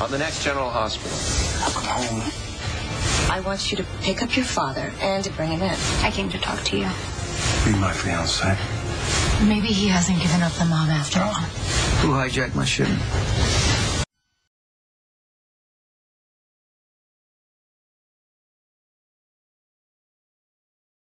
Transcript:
On the next General Hospital. Home. I want you to pick up your father and to bring him in. I came to talk to you. Be my fiance. Maybe he hasn't given up the mom after oh. all. Who hijacked my shipment?